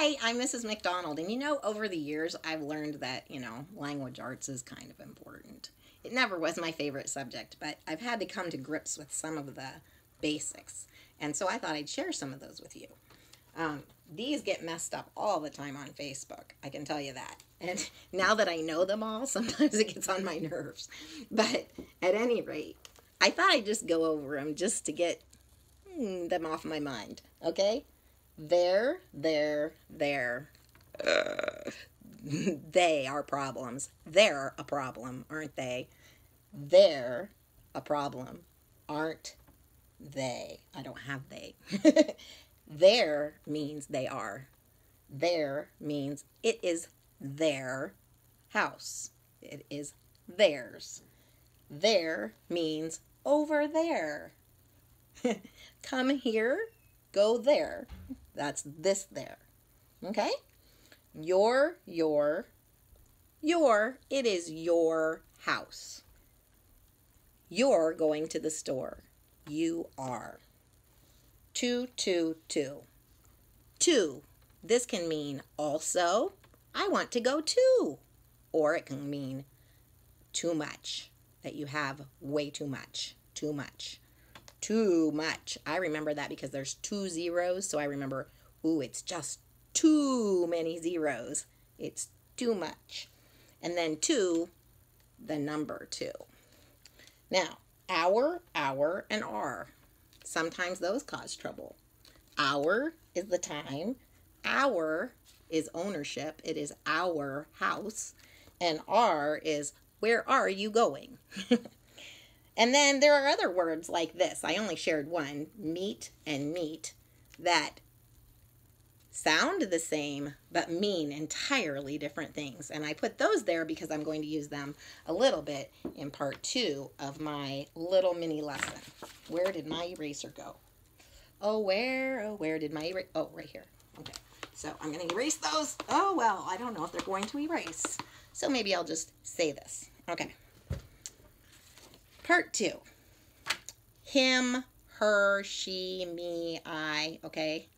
Hi, I'm Mrs. McDonald, and you know, over the years, I've learned that, you know, language arts is kind of important. It never was my favorite subject, but I've had to come to grips with some of the basics, and so I thought I'd share some of those with you. Um, these get messed up all the time on Facebook, I can tell you that. And now that I know them all, sometimes it gets on my nerves. But at any rate, I thought I'd just go over them just to get hmm, them off my mind, okay? There, there, there. Uh, they are problems. They're a problem, aren't they? They're a problem, aren't they? I don't have they. they're means they are. Their means it is their house. It is theirs. There means over there. Come here, go there. That's this there. Okay? Your, your, your, it is your house. You're going to the store. You are. Two, two, two. Two. This can mean also, I want to go too. Or it can mean too much, that you have way too much, too much too much. I remember that because there's two zeros, so I remember, ooh, it's just too many zeros. It's too much. And then two, the number two. Now, hour, hour, and R. Sometimes those cause trouble. Hour is the time. Our is ownership. It is our house. And Are is where are you going? And then there are other words like this. I only shared one, meat and meat, that sound the same but mean entirely different things. And I put those there because I'm going to use them a little bit in part two of my little mini lesson. Where did my eraser go? Oh, where, oh, where did my eraser, oh, right here. Okay, so I'm going to erase those. Oh, well, I don't know if they're going to erase. So maybe I'll just say this. Okay. Part two. Him, her, she, me, I, okay?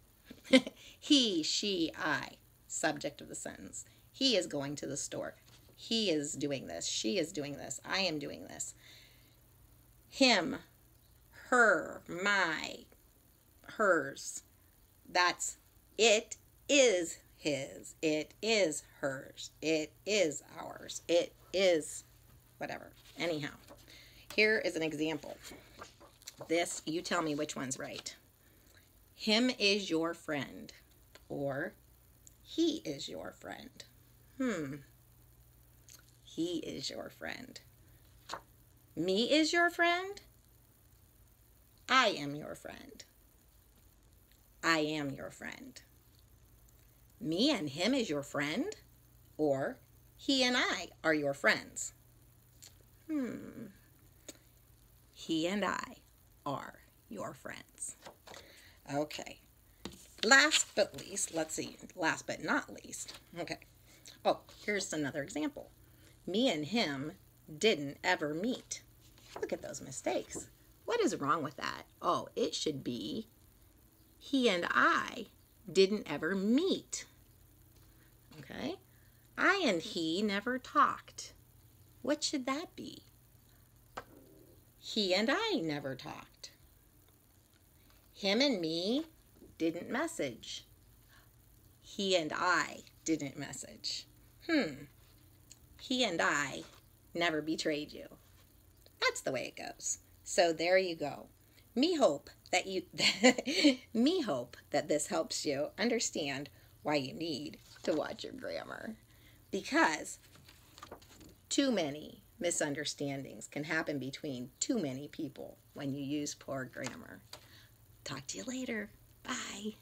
he, she, I, subject of the sentence. He is going to the store. He is doing this. She is doing this. I am doing this. Him, her, my, hers. That's it is his. It is hers. It is ours. It is whatever. Anyhow. Here is an example. This, you tell me which one's right. Him is your friend. Or, he is your friend. Hmm. He is your friend. Me is your friend. I am your friend. I am your friend. Me and him is your friend. Or, he and I are your friends. Hmm. He and I are your friends. Okay. Last but least, let's see, last but not least. Okay. Oh, here's another example. Me and him didn't ever meet. Look at those mistakes. What is wrong with that? Oh, it should be he and I didn't ever meet. Okay? I and he never talked. What should that be? He and I never talked. Him and me didn't message. He and I didn't message. Hmm. He and I never betrayed you. That's the way it goes. So there you go. Me hope that you me hope that this helps you understand why you need to watch your grammar. Because too many misunderstandings can happen between too many people when you use poor grammar. Talk to you later. Bye.